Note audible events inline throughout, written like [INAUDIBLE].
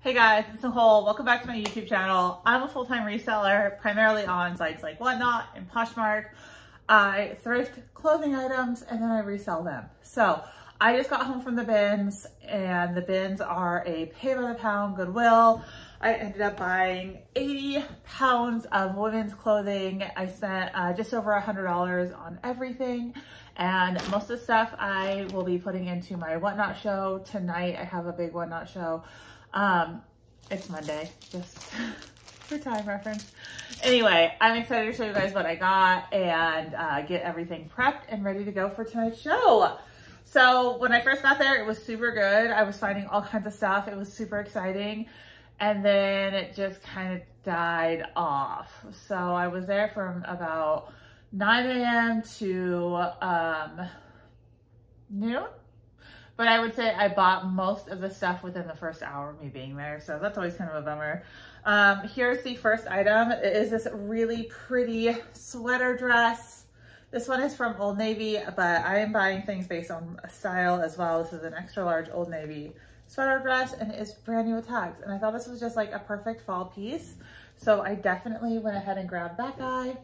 Hey guys, it's Nicole. Welcome back to my YouTube channel. I'm a full-time reseller, primarily on sites like Whatnot and Poshmark. I thrift clothing items and then I resell them. So I just got home from the bins and the bins are a pay by the pound Goodwill. I ended up buying 80 pounds of women's clothing. I spent uh, just over a $100 on everything. And most of the stuff I will be putting into my Whatnot show. Tonight I have a big Whatnot show. Um, it's Monday, just [LAUGHS] for time reference. Anyway, I'm excited to show you guys what I got and uh, get everything prepped and ready to go for tonight's show. So when I first got there, it was super good. I was finding all kinds of stuff. It was super exciting. And then it just kind of died off. So I was there from about 9 a.m. to um, noon. But I would say I bought most of the stuff within the first hour of me being there. So that's always kind of a bummer. Um, here's the first item. It is this really pretty sweater dress. This one is from Old Navy, but I am buying things based on style as well. This is an extra large Old Navy sweater dress and it is brand new with tags. And I thought this was just like a perfect fall piece. So I definitely went ahead and grabbed that guy.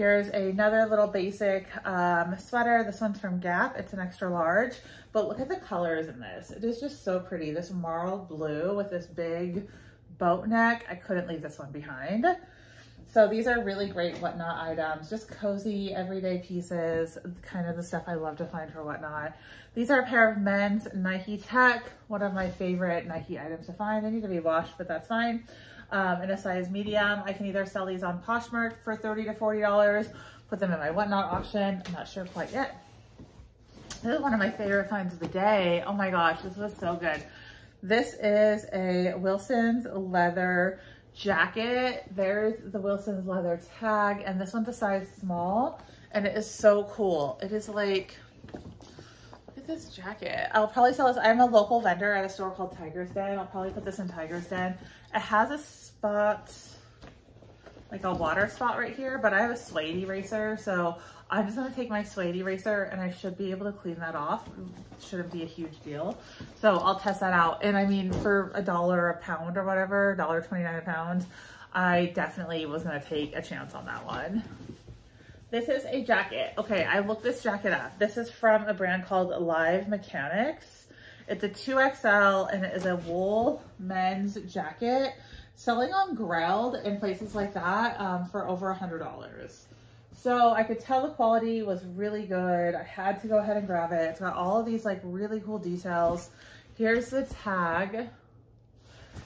Here's another little basic um, sweater. This one's from Gap. It's an extra large, but look at the colors in this. It is just so pretty. This marl blue with this big boat neck. I couldn't leave this one behind. So these are really great Whatnot items, just cozy everyday pieces, kind of the stuff I love to find for Whatnot. These are a pair of men's Nike Tech, one of my favorite Nike items to find. They need to be washed, but that's fine um, in a size medium. I can either sell these on Poshmark for 30 to $40, put them in my Whatnot auction. I'm not sure quite yet. This is one of my favorite finds of the day. Oh my gosh, this was so good. This is a Wilson's leather jacket. There's the Wilson's leather tag, and this one's a size small, and it is so cool. It is like, this jacket. I'll probably sell this. I'm a local vendor at a store called Tiger's Den. I'll probably put this in Tiger's Den. It has a spot, like a water spot right here, but I have a suede eraser, so I'm just gonna take my suede eraser and I should be able to clean that off. It shouldn't be a huge deal. So I'll test that out. And I mean, for a dollar a pound or whatever, $1.29 a pound, I definitely was gonna take a chance on that one. This is a jacket. Okay, I looked this jacket up. This is from a brand called Live Mechanics. It's a 2XL and it is a wool men's jacket selling on Grailed in places like that um, for over a $100. So I could tell the quality was really good. I had to go ahead and grab it. It's got all of these like really cool details. Here's the tag.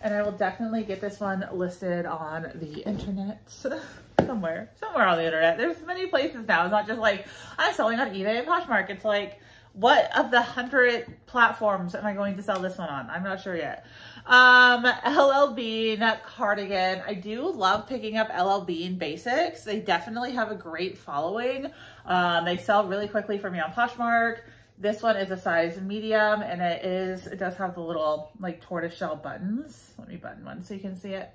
And I will definitely get this one listed on the internet [LAUGHS] somewhere, somewhere on the internet. There's many places now. It's not just like I'm selling on eBay and Poshmark. It's like what of the hundred platforms am I going to sell this one on? I'm not sure yet. Um, LL Bean cardigan. I do love picking up LL Bean basics. They definitely have a great following. Um, they sell really quickly for me on Poshmark. This one is a size medium and it is, it does have the little like tortoise shell buttons. Let me button one so you can see it.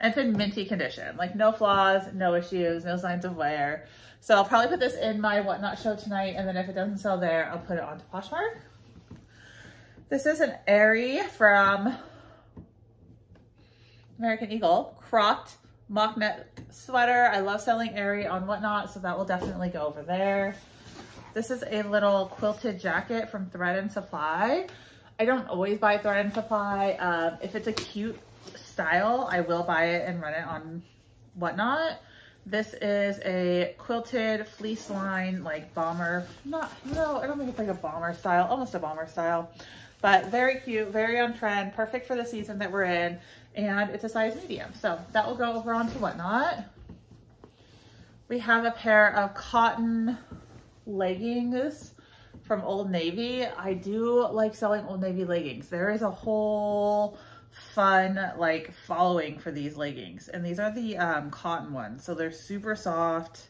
And it's in minty condition, like no flaws, no issues, no signs of wear. So I'll probably put this in my Whatnot show tonight. And then if it doesn't sell there, I'll put it onto Poshmark. This is an Aerie from American Eagle, cropped mock neck sweater. I love selling Aerie on Whatnot, so that will definitely go over there. This is a little quilted jacket from Thread and Supply. I don't always buy Thread and Supply. Um, if it's a cute style, I will buy it and run it on whatnot. This is a quilted fleece line, like bomber, not, no, I don't think it's like a bomber style, almost a bomber style, but very cute, very on trend, perfect for the season that we're in. And it's a size medium. So that will go over onto whatnot. We have a pair of cotton leggings from Old Navy. I do like selling Old Navy leggings. There is a whole fun like following for these leggings. And these are the um, cotton ones. So they're super soft.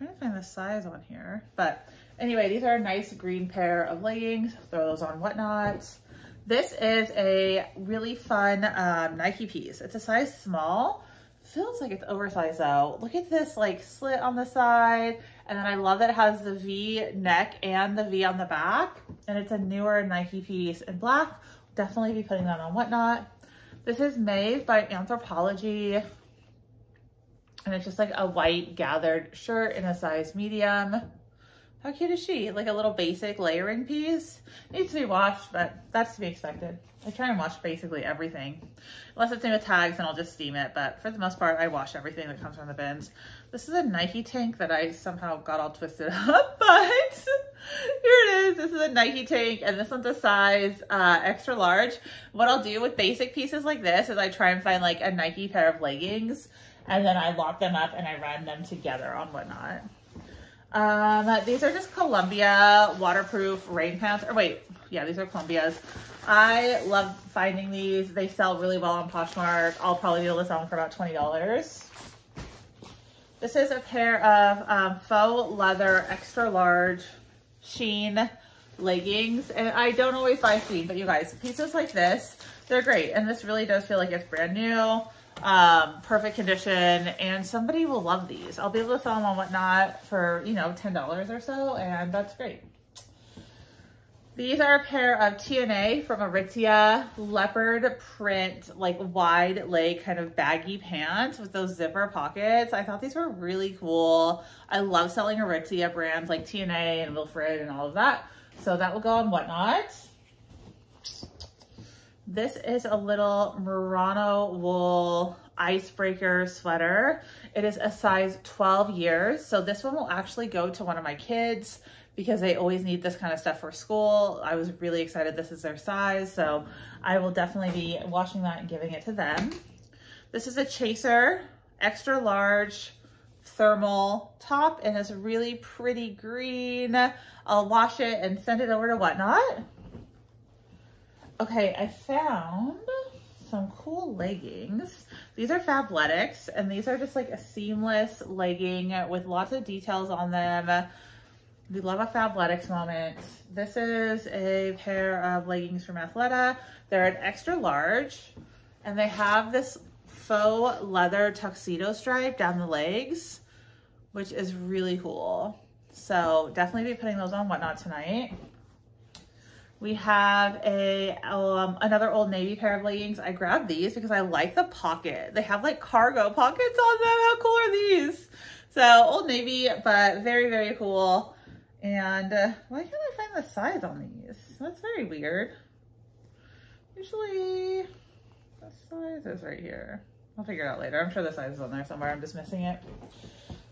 I'm trying to find the size on here. But anyway, these are a nice green pair of leggings. Throw those on whatnot. This is a really fun um, Nike piece. It's a size small. Feels like it's oversized though. Look at this like slit on the side. And then I love that it has the V neck and the V on the back. And it's a newer Nike piece in black definitely be putting that on Whatnot. This is Maeve by Anthropologie. And it's just like a white gathered shirt in a size medium. How cute is she? Like a little basic layering piece. Needs to be washed, but that's to be expected. I try and wash basically everything. Unless it's in with tags, then I'll just steam it. But for the most part, I wash everything that comes from the bins. This is a Nike tank that I somehow got all twisted [LAUGHS] up, but here it is. This is a Nike tank, and this one's a size uh, extra large. What I'll do with basic pieces like this is I try and find like a Nike pair of leggings, and then I lock them up and I run them together on Whatnot. Um, these are just Columbia waterproof rain pants. Or wait, yeah, these are Columbia's. I love finding these. They sell really well on Poshmark. I'll probably be able to sell them for about $20. This is a pair of um, faux leather extra large SHEIN leggings. And I don't always buy SHEIN, but you guys, pieces like this, they're great. And this really does feel like it's brand new um, perfect condition, and somebody will love these. I'll be able to sell them on whatnot for, you know, $10 or so, and that's great. These are a pair of TNA from Aritzia leopard print, like wide leg kind of baggy pants with those zipper pockets. I thought these were really cool. I love selling Aritzia brands like TNA and Wilfred and all of that. So that will go on Whatnot. This is a little Merino wool icebreaker sweater. It is a size 12 years. So this one will actually go to one of my kids because they always need this kind of stuff for school. I was really excited this is their size. So I will definitely be washing that and giving it to them. This is a Chaser extra large thermal top and it's really pretty green. I'll wash it and send it over to Whatnot. Okay, I found some cool leggings. These are Fabletics, and these are just like a seamless legging with lots of details on them. We love a Fabletics moment. This is a pair of leggings from Athleta. They're an extra large, and they have this faux leather tuxedo stripe down the legs, which is really cool. So definitely be putting those on Whatnot tonight. We have a um, another Old Navy pair of leggings. I grabbed these because I like the pocket. They have like cargo pockets on them. How cool are these? So Old Navy, but very, very cool. And uh, why can't I find the size on these? That's very weird. Usually the size is right here. I'll figure it out later. I'm sure the size is on there somewhere. I'm just missing it.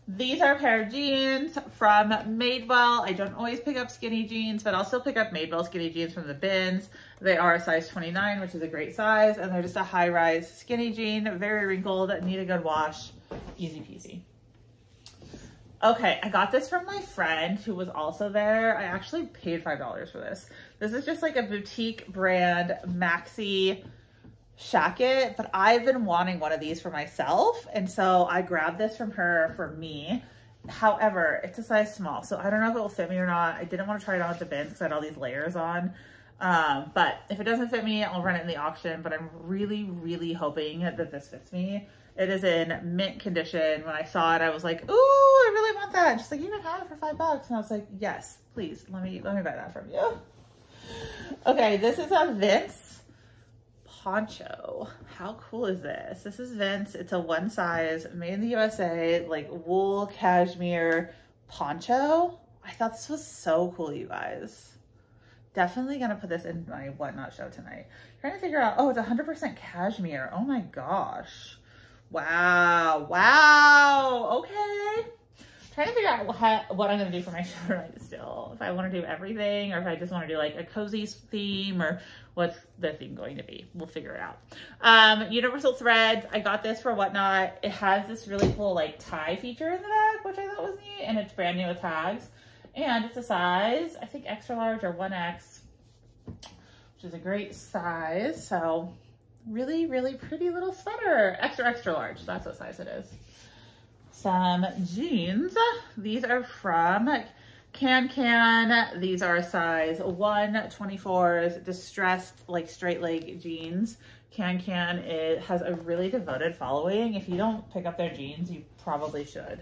These are a pair of jeans from Madewell. I don't always pick up skinny jeans, but I'll still pick up Madewell skinny jeans from the bins. They are a size 29, which is a great size, and they're just a high-rise skinny jean, very wrinkled, need a good wash, easy peasy. Okay, I got this from my friend who was also there. I actually paid $5 for this. This is just like a boutique brand maxi shacket, but I've been wanting one of these for myself. And so I grabbed this from her for me. However, it's a size small, so I don't know if it will fit me or not. I didn't want to try it on at the bins because I had all these layers on. Um, but if it doesn't fit me, I'll run it in the auction. But I'm really, really hoping that this fits me. It is in mint condition. When I saw it, I was like, ooh, I really want that. And she's like, you can have it for five bucks. And I was like, yes, please, let me, let me buy that from you. Okay, this is a Vince poncho. How cool is this? This is Vince. It's a one size, made in the USA, like wool cashmere poncho. I thought this was so cool, you guys. Definitely gonna put this in my whatnot show tonight. Trying to figure out, oh, it's 100% cashmere. Oh my gosh. Wow, wow, okay trying to figure out what, what I'm going to do for my [LAUGHS] show tonight still. If I want to do everything or if I just want to do like a cozy theme or what's the theme going to be. We'll figure it out. Um, Universal Threads. I got this for Whatnot. It has this really cool like tie feature in the back, which I thought was neat. And it's brand new with tags. And it's a size, I think extra large or 1X, which is a great size. So really, really pretty little sweater. Extra, extra large. That's what size it is some jeans. These are from KanCan. These are size 124s, distressed like straight leg jeans. KanCan it has a really devoted following. If you don't pick up their jeans, you probably should.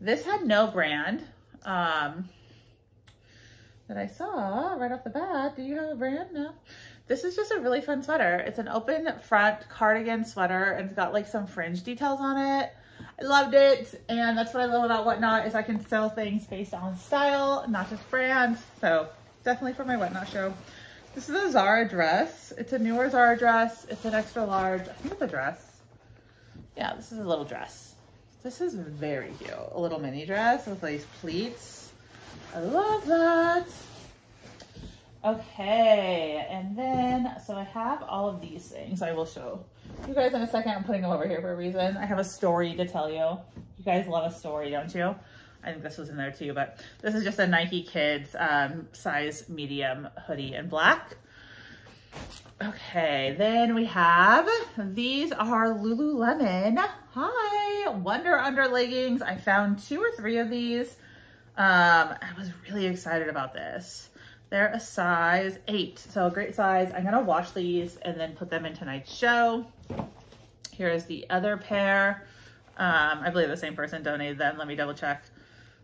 This had no brand um, that I saw right off the bat. Do you have a brand? No. This is just a really fun sweater. It's an open front cardigan sweater and it's got like some fringe details on it. I loved it. And that's what I love about Whatnot is I can sell things based on style, not just brands. So definitely for my Whatnot show. This is a Zara dress. It's a newer Zara dress. It's an extra large. I think it's a dress. Yeah, this is a little dress. This is very cute. A little mini dress with lace pleats. I love that. Okay, and then, so I have all of these things I will show you guys in a second. I'm putting them over here for a reason. I have a story to tell you. You guys love a story, don't you? I think this was in there too, but this is just a Nike Kids um, size medium hoodie in black. Okay, then we have, these are Lululemon. Hi, Wonder Under leggings. I found two or three of these. Um, I was really excited about this. They're a size eight, so a great size. I'm gonna wash these and then put them in tonight's show. Here is the other pair. Um, I believe the same person donated them. Let me double check.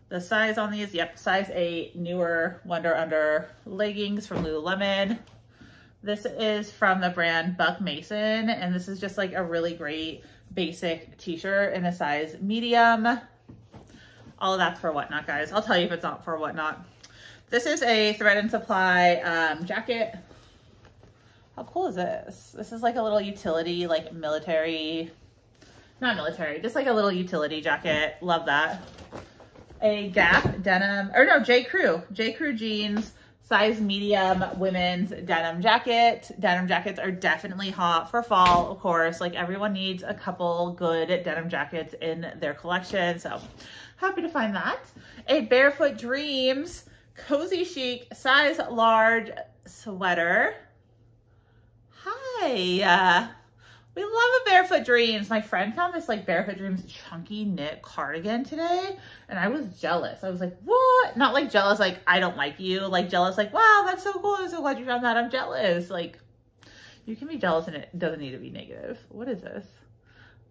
The size on these, yep, size eight, newer Wonder Under leggings from Lululemon. This is from the brand Buck Mason, and this is just like a really great basic t-shirt in a size medium. All of that's for Whatnot, guys. I'll tell you if it's not for Whatnot. This is a Thread and Supply um, jacket. How cool is this? This is like a little utility, like military, not military, just like a little utility jacket. Love that. A Gap denim, or no, J. Crew. J. Crew jeans, size medium women's denim jacket. Denim jackets are definitely hot for fall, of course. Like everyone needs a couple good denim jackets in their collection. So happy to find that. A Barefoot Dreams Cozy Chic size large sweater. Hi. Uh, we love a Barefoot Dreams. My friend found this like Barefoot Dreams chunky knit cardigan today and I was jealous. I was like, what? Not like jealous like I don't like you. Like jealous like, wow, that's so cool. I'm so glad you found that. I'm jealous. Like you can be jealous and it doesn't need to be negative. What is this?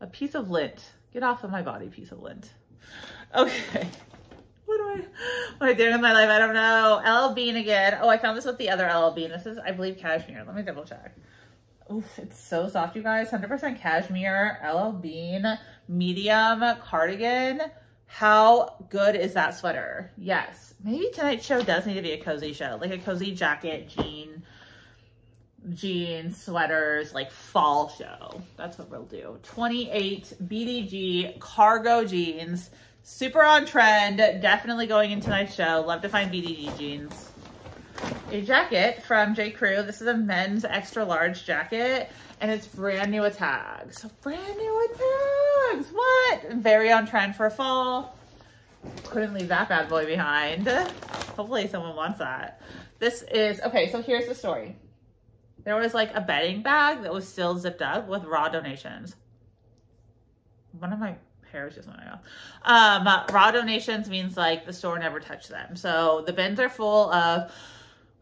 A piece of lint. Get off of my body, piece of lint. Okay. What do I, what am I doing in my life? I don't know. LL Bean again. Oh, I found this with the other LL Bean. This is, I believe, cashmere. Let me double check. Oof, it's so soft, you guys. 100% cashmere, LL Bean, medium cardigan. How good is that sweater? Yes. Maybe tonight's show does need to be a cozy show, like a cozy jacket, jean, jeans, sweaters, like fall show. That's what we'll do. 28 BDG cargo jeans Super on trend. Definitely going into tonight's show. Love to find BDG jeans. A jacket from J. Crew. This is a men's extra large jacket and it's brand new with tags. Brand new with tags. What? Very on trend for fall. Couldn't leave that bad boy behind. Hopefully someone wants that. This is, okay, so here's the story. There was like a bedding bag that was still zipped up with raw donations. One of my hair is just went off. Um, raw donations means like the store never touched them. So the bins are full of,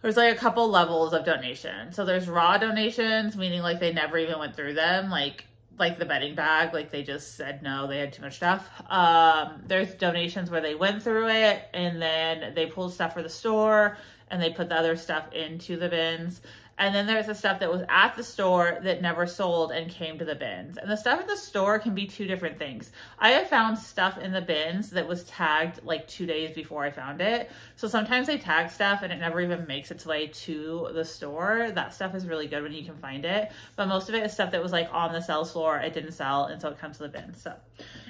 there's like a couple levels of donation. So there's raw donations, meaning like they never even went through them. Like, like the bedding bag, like they just said no, they had too much stuff. Um, there's donations where they went through it and then they pulled stuff for the store and they put the other stuff into the bins. And then there's the stuff that was at the store that never sold and came to the bins. And the stuff at the store can be two different things. I have found stuff in the bins that was tagged like two days before I found it. So sometimes they tag stuff and it never even makes its way to the store. That stuff is really good when you can find it. But most of it is stuff that was like on the sales floor. It didn't sell and so it comes to the bin. So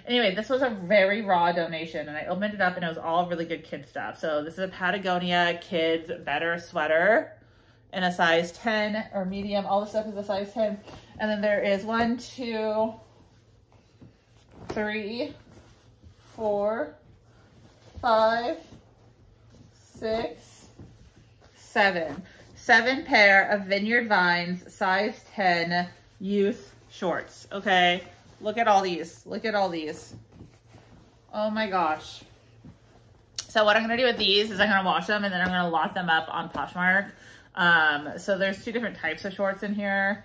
anyway, this was a very raw donation and I opened it up and it was all really good kid stuff. So this is a Patagonia Kids Better Sweater in a size 10 or medium. All the stuff is a size 10. And then there is one, two, three, four, five, six, seven. Seven pair of Vineyard Vines, size 10 youth shorts. Okay, look at all these. Look at all these. Oh my gosh. So what I'm gonna do with these is I'm gonna wash them and then I'm gonna lock them up on Poshmark um, so there's two different types of shorts in here.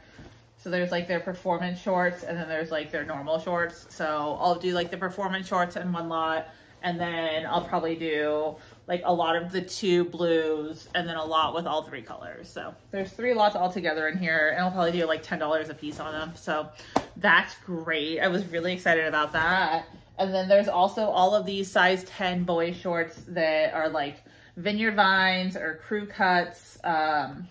So there's like their performance shorts and then there's like their normal shorts. So I'll do like the performance shorts in one lot and then I'll probably do like a lot of the two blues and then a lot with all three colors. So there's three lots all together in here and I'll probably do like $10 a piece on them. So that's great. I was really excited about that. And then there's also all of these size 10 boy shorts that are like vineyard vines or crew cuts. Um,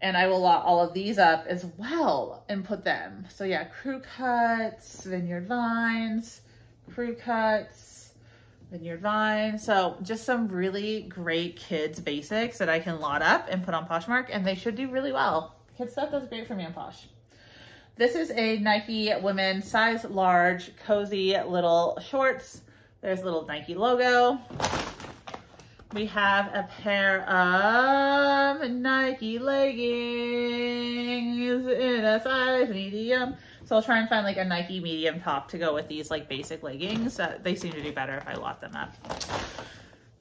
and I will lot all of these up as well and put them. So yeah, crew cuts, vineyard vines, crew cuts, vineyard vines. So just some really great kids basics that I can lot up and put on Poshmark and they should do really well. Kid stuff does great for me on Posh. This is a Nike women size large, cozy little shorts. There's little Nike logo. We have a pair of Nike leggings in a size medium. So I'll try and find like a Nike medium top to go with these like basic leggings. Uh, they seem to do better if I lot them up.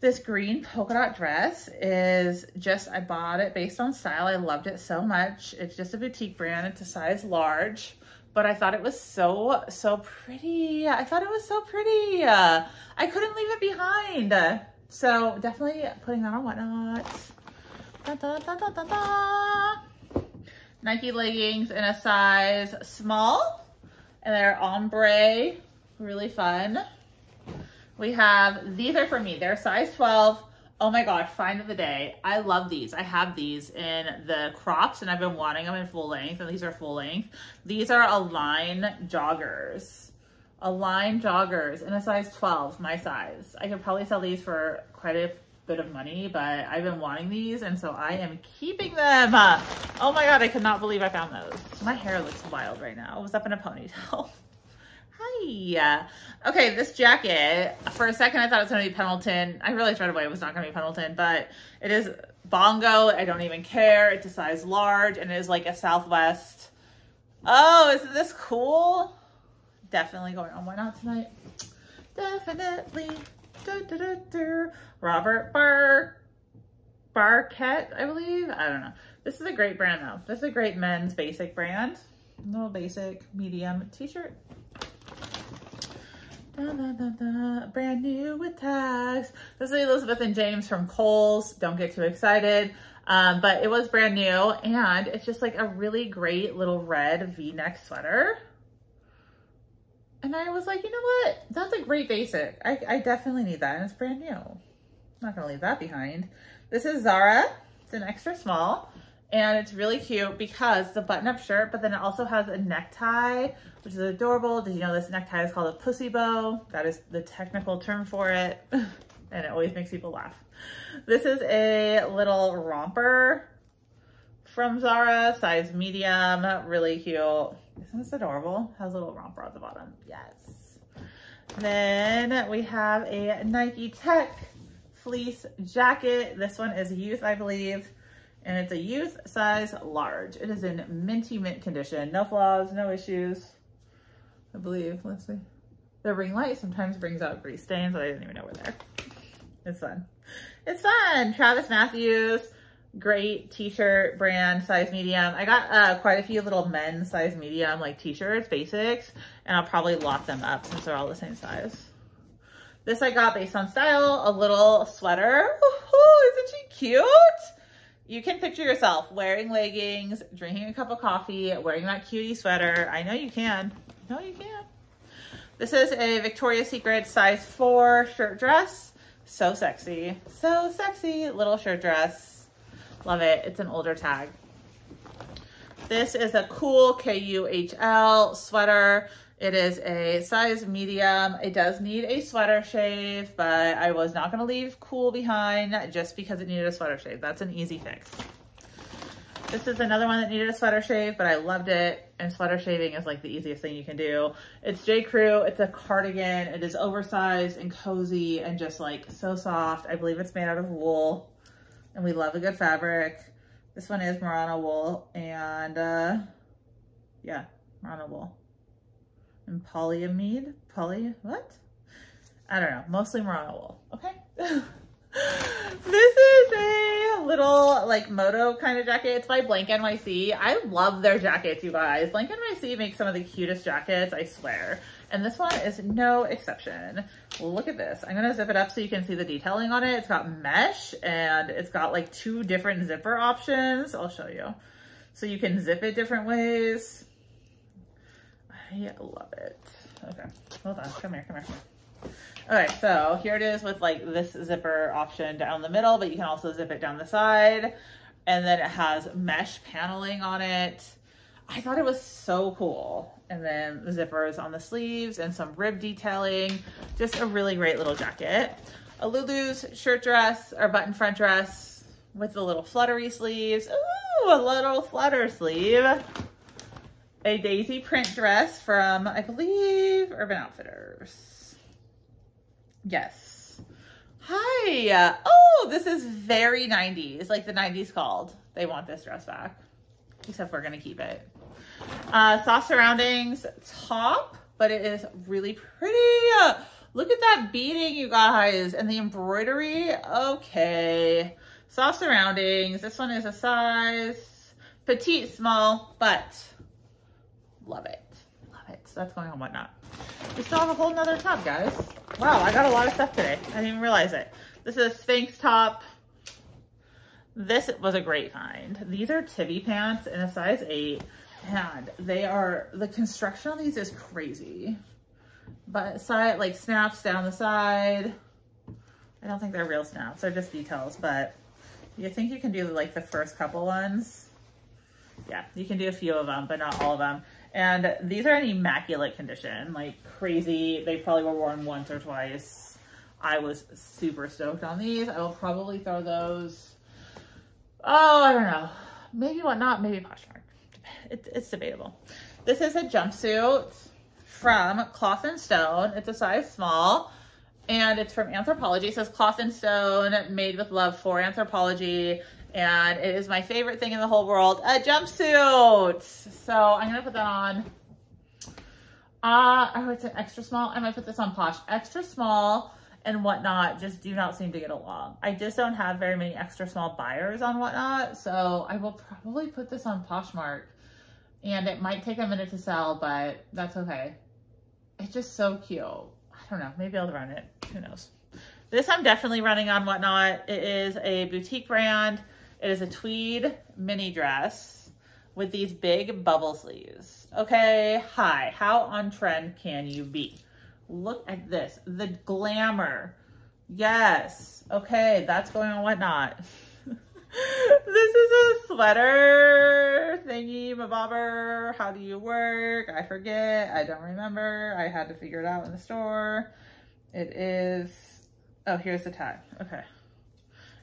This green polka dot dress is just, I bought it based on style. I loved it so much. It's just a boutique brand. It's a size large, but I thought it was so, so pretty. I thought it was so pretty. I couldn't leave it behind. So definitely putting that on whatnot. Da, da, da, Nike leggings in a size small and they're ombre, really fun. We have, these are for me, they're size 12. Oh my gosh, find of the day. I love these. I have these in the crops and I've been wanting them in full length and these are full length. These are Align joggers. Align joggers in a size 12, my size. I could probably sell these for quite a bit of money, but I've been wanting these and so I am keeping them. Oh my God, I could not believe I found those. My hair looks wild right now. I was up in a ponytail. [LAUGHS] Hi. Okay, this jacket, for a second I thought it was gonna be Pendleton. I really tried away it was not gonna be Pendleton, but it is Bongo. I don't even care. It's a size large and it is like a Southwest. Oh, isn't this cool? Definitely going on. Why not tonight? Definitely. Robert Bar Barakett, I believe. I don't know. This is a great brand though. This is a great men's basic brand. Little basic medium t-shirt. Brand new with tags. This is Elizabeth and James from Kohl's. Don't get too excited. Um, but it was brand new and it's just like a really great little red v-neck sweater. And I was like, you know what? That's a great basic. I, I definitely need that. And it's brand new. I'm not going to leave that behind. This is Zara. It's an extra small. And it's really cute because it's the button-up shirt, but then it also has a necktie, which is adorable. Did you know this necktie is called a pussy bow? That is the technical term for it. [LAUGHS] and it always makes people laugh. This is a little romper from Zara, size medium, really cute. Isn't this adorable? Has a little romper at the bottom. Yes. Then we have a Nike Tech fleece jacket. This one is youth, I believe. And it's a youth size large. It is in minty mint condition. No flaws, no issues. I believe. Let's see. The ring light sometimes brings out grease stains, but I didn't even know were there. It's fun. It's fun. Travis Matthews great t-shirt brand size medium. I got uh, quite a few little men's size medium like t-shirts basics and i'll probably lock them up since they're all the same size. This i got based on style a little sweater. Ooh, isn't she cute? You can picture yourself wearing leggings drinking a cup of coffee wearing that cutie sweater. I know you can. No you can this is a victoria's secret size 4 shirt dress. So sexy. So sexy. Little shirt dress Love it. It's an older tag. This is a cool KUHL sweater. It is a size medium. It does need a sweater shave, but I was not gonna leave KUHL behind just because it needed a sweater shave. That's an easy fix. This is another one that needed a sweater shave, but I loved it. And sweater shaving is like the easiest thing you can do. It's J. Crew. It's a cardigan. It is oversized and cozy and just like so soft. I believe it's made out of wool and we love a good fabric. This one is Merino wool and uh, yeah, Merino wool. And polyamide, poly, what? I don't know, mostly Merino wool, okay? [LAUGHS] this is a little like moto kind of jacket. It's by Blank NYC. I love their jackets, you guys. Blank NYC makes some of the cutest jackets, I swear. And this one is no exception. Look at this. I'm gonna zip it up so you can see the detailing on it. It's got mesh and it's got like two different zipper options. I'll show you. So you can zip it different ways. I love it. Okay, hold on, come here, come here. Okay, so here it is with like this zipper option down the middle, but you can also zip it down the side. And then it has mesh paneling on it. I thought it was so cool. And then the zippers on the sleeves and some rib detailing. Just a really great little jacket. A Lulu's shirt dress or button front dress with the little fluttery sleeves. Ooh, a little flutter sleeve. A daisy print dress from, I believe, Urban Outfitters. Yes. Hi. Oh, this is very 90s, like the 90s called. They want this dress back, except we're going to keep it. Uh, soft surroundings top, but it is really pretty. Look at that beading, you guys, and the embroidery. Okay. Soft surroundings. This one is a size petite, small, but love it. Love it. So that's going on whatnot. We still have a whole nother top, guys. Wow, I got a lot of stuff today. I didn't realize it. This is a Spanx top. This was a great find. These are Tibi pants in a size 8. And they are, the construction on these is crazy. But side, like snaps down the side. I don't think they're real snaps. They're just details. But you think you can do like the first couple ones. Yeah, you can do a few of them, but not all of them. And these are in immaculate condition, like crazy. They probably were worn once or twice. I was super stoked on these. I will probably throw those. Oh, I don't know. Maybe whatnot, maybe Poshmark. It, it's debatable. This is a jumpsuit from Cloth and Stone. It's a size small and it's from Anthropologie. It says Cloth and Stone, made with love for Anthropologie and it is my favorite thing in the whole world, a jumpsuit. So I'm gonna put that on. Uh, oh, it's an extra small. I might put this on Posh. Extra small and whatnot just do not seem to get along. I just don't have very many extra small buyers on whatnot, so I will probably put this on Poshmark. And it might take a minute to sell, but that's okay. It's just so cute. I don't know, maybe I'll run it, who knows. This I'm definitely running on whatnot. It is a boutique brand. It is a tweed mini dress with these big bubble sleeves. Okay, hi, how on trend can you be? Look at this, the glamour. Yes, okay, that's going on whatnot. [LAUGHS] this is a sweater thingy, my bobber. How do you work? I forget. I don't remember. I had to figure it out in the store. It is, oh, here's the tag. Okay.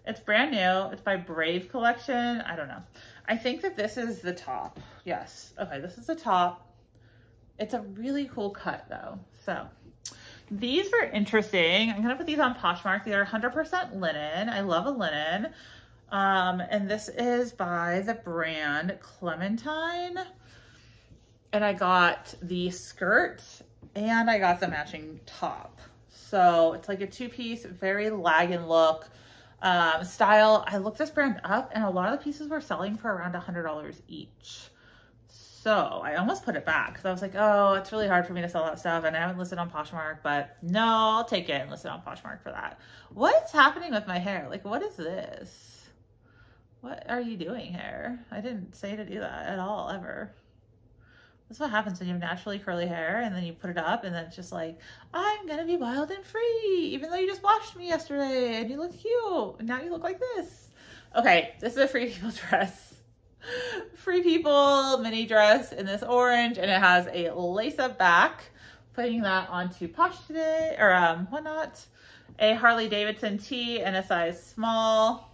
It's brand new. It's by Brave Collection. I don't know. I think that this is the top. Yes. Okay, this is the top. It's a really cool cut though. So these were interesting. I'm gonna put these on Poshmark. They are 100% linen. I love a linen. Um, and this is by the brand Clementine. And I got the skirt and I got the matching top. So it's like a two piece, very lagenlook um, style. I looked this brand up and a lot of the pieces were selling for around a $100 each. So I almost put it back because I was like, oh, it's really hard for me to sell that stuff. And I haven't listed on Poshmark, but no, I'll take it and list it on Poshmark for that. What's happening with my hair? Like, what is this? What are you doing here? I didn't say to do that at all, ever. That's what happens when you have naturally curly hair and then you put it up and then it's just like, I'm gonna be wild and free, even though you just washed me yesterday and you look cute. And now you look like this. Okay, this is a Free People [LAUGHS] dress. Free People mini dress in this orange and it has a lace up back. Putting that onto Posh today, or um, whatnot. A Harley Davidson tee in a size small.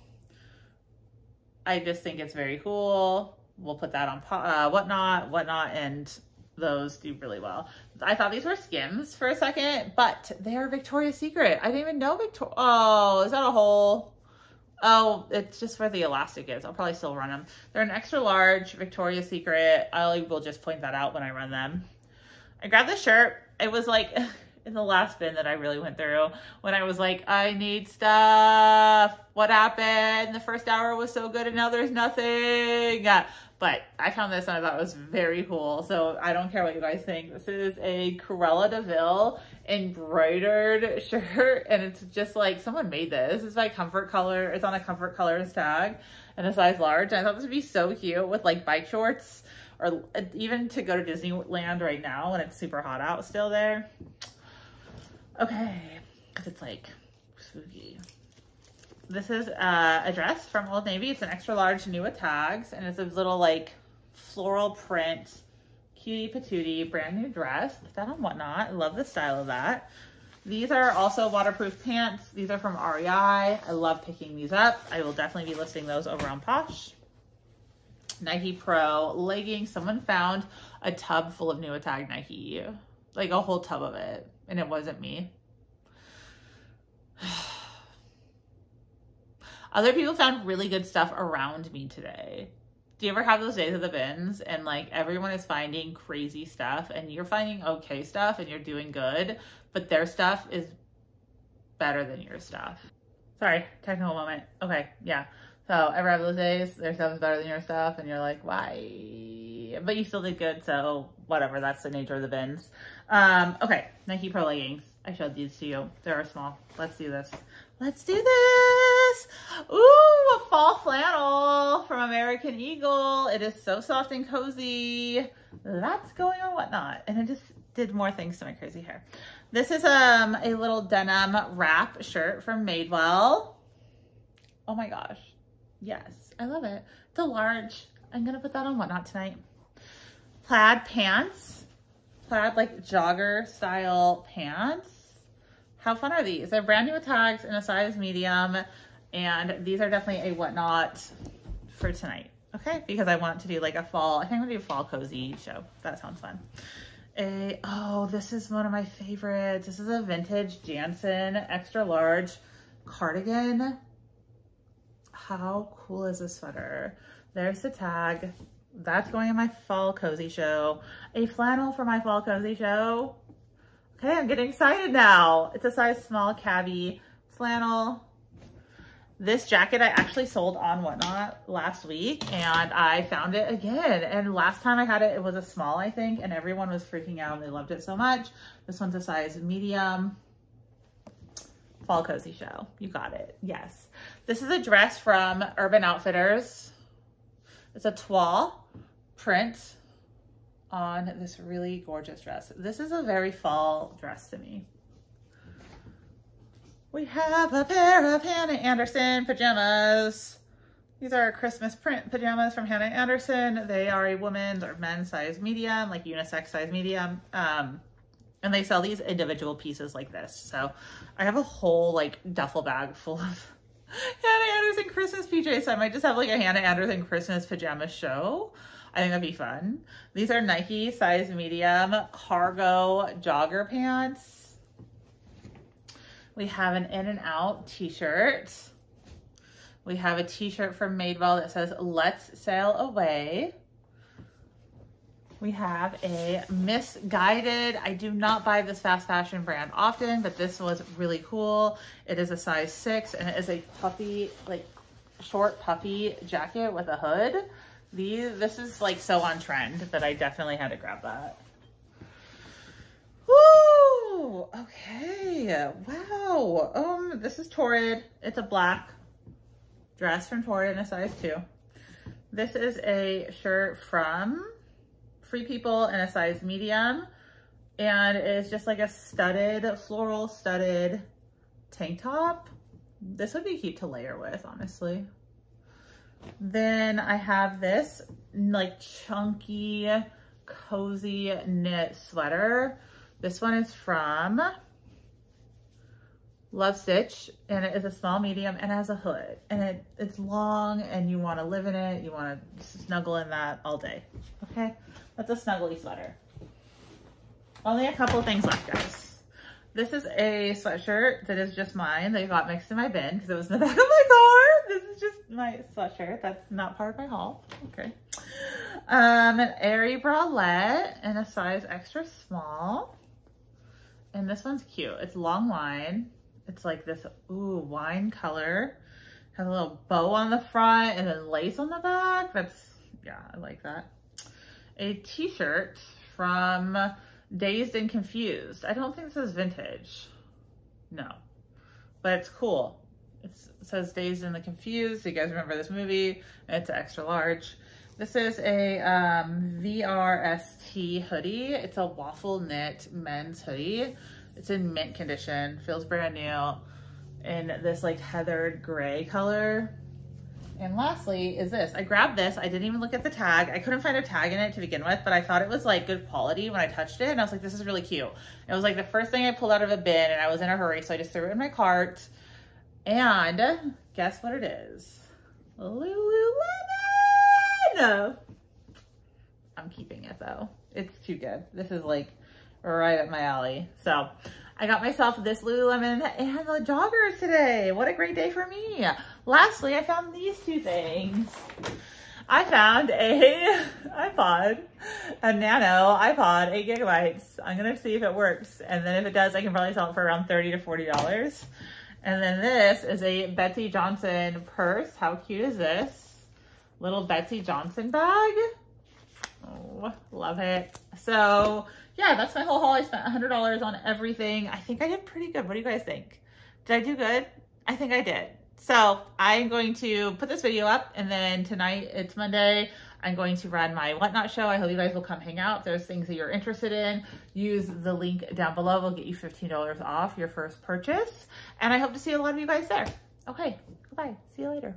I just think it's very cool we'll put that on uh, whatnot, whatnot, and those do really well. I thought these were Skims for a second, but they are Victoria's Secret. I didn't even know Victoria. Oh, is that a hole? Oh, it's just where the elastic is. I'll probably still run them. They're an extra large Victoria's Secret. I will just point that out when I run them. I grabbed the shirt. It was like, [LAUGHS] in the last bin that I really went through when I was like, I need stuff. What happened? The first hour was so good and now there's nothing. But I found this and I thought it was very cool. So I don't care what you guys think. This is a Cruella de Vil embroidered shirt and it's just like someone made this. It's by Comfort Color. It's on a Comfort Colors tag and a size large. And I thought this would be so cute with like bike shorts or uh, even to go to Disneyland right now when it's super hot out still there. Okay, because it's like spooky. This is uh, a dress from Old Navy. It's an extra large new with tags and it's a little like floral print cutie patootie brand new dress. Put that on whatnot. I love the style of that. These are also waterproof pants. These are from REI. I love picking these up. I will definitely be listing those over on Posh. Nike Pro leggings. Someone found a tub full of new tag Nike, like a whole tub of it, and it wasn't me. [SIGHS] Other people found really good stuff around me today. Do you ever have those days of the bins and like everyone is finding crazy stuff and you're finding okay stuff and you're doing good, but their stuff is better than your stuff? Sorry, technical moment. Okay, yeah. So ever have those days, their stuff is better than your stuff, and you're like, why? But you still did good, so whatever. That's the nature of the bins. Um, okay, Nike Pro leggings. I showed these to you. They're small. Let's do this. Let's do this. Ooh, a fall flannel from American Eagle. It is so soft and cozy. That's going on whatnot. And it just did more things to my crazy hair. This is um a little denim wrap shirt from Madewell. Oh my gosh. Yes, I love it. It's a large. I'm going to put that on Whatnot tonight. Plaid pants. Plaid like jogger style pants. How fun are these? They're brand new with tags in a size medium. And these are definitely a Whatnot for tonight. Okay, because I want to do like a fall, I think I'm gonna do a fall cozy show. That sounds fun. A, oh, this is one of my favorites. This is a vintage Jantzen extra large cardigan how cool is this sweater? There's the tag. That's going in my fall cozy show. A flannel for my fall cozy show. Okay, I'm getting excited now. It's a size small cabbie flannel. This jacket I actually sold on Whatnot last week and I found it again. And last time I had it, it was a small, I think, and everyone was freaking out. And they loved it so much. This one's a size medium. Fall Cozy Show. You got it. Yes. This is a dress from Urban Outfitters. It's a toile print on this really gorgeous dress. This is a very fall dress to me. We have a pair of Hanna Andersson pajamas. These are Christmas print pajamas from Hanna Andersson. They are a woman's or men's size medium, like unisex size medium. Um, and they sell these individual pieces like this. So I have a whole like duffel bag full of [LAUGHS] Hanna Andersson Christmas PJs. So I might just have like a Hanna Andersson Christmas pajama show. I think that'd be fun. These are Nike size medium cargo jogger pants. We have an In-N-Out t-shirt. We have a t-shirt from Madewell that says, let's sail away. We have a Missguided, I do not buy this fast fashion brand often, but this was really cool. It is a size six and it is a puffy, like short puffy jacket with a hood. These, this is like so on trend that I definitely had to grab that. Okay. Wow. Um, this is Torrid. It's a black dress from Torrid in a size two. This is a shirt from Free People in a size medium. And it's just like a studded, floral studded tank top. This would be cute to layer with, honestly. Then I have this like chunky, cozy knit sweater. This one is from Love Stitch and it is a small medium and has a hood and it, it's long and you want to live in it. You want to snuggle in that all day. Okay. That's a snuggly sweater. Only a couple things left, guys. This is a sweatshirt that is just mine that got mixed in my bin because it was in the [LAUGHS] back of my car. This is just my sweatshirt. That's not part of my haul. Okay. Um, an Aerie bralette in a size extra small. And this one's cute. It's long line. It's like this, ooh, wine color. Has a little bow on the front and then lace on the back. That's, yeah, I like that. A t-shirt from Dazed and Confused. I don't think this is vintage. No, but it's cool. It's, it says Dazed and the Confused. You guys remember this movie? It's extra large. This is a um, VRST hoodie. It's a waffle knit men's hoodie. It's in mint condition, feels brand new in this like heathered gray color. And lastly is this. I grabbed this. I didn't even look at the tag. I couldn't find a tag in it to begin with, but I thought it was like good quality when I touched it. And I was like, this is really cute. It was like the first thing I pulled out of a bin and I was in a hurry. So I just threw it in my cart. And guess what it is? Lululemon. I'm keeping it though. It's too good. This is like right up my alley. So I got myself this Lululemon and the joggers today. What a great day for me. Lastly, I found these two things. I found a [LAUGHS] iPod, a nano iPod, eight gigabytes. I'm gonna see if it works. And then if it does, I can probably sell it for around 30 to $40. And then this is a Betsey Johnson purse. How cute is this? Little Betsey Johnson bag. Oh, love it. So yeah, that's my whole haul. I spent $100 on everything. I think I did pretty good. What do you guys think? Did I do good? I think I did. So I'm going to put this video up and then tonight, it's Monday, I'm going to run my Whatnot show. I hope you guys will come hang out. If there's things that you're interested in, use the link down below. We'll get you $15 off your first purchase. And I hope to see a lot of you guys there. Okay, goodbye. See you later.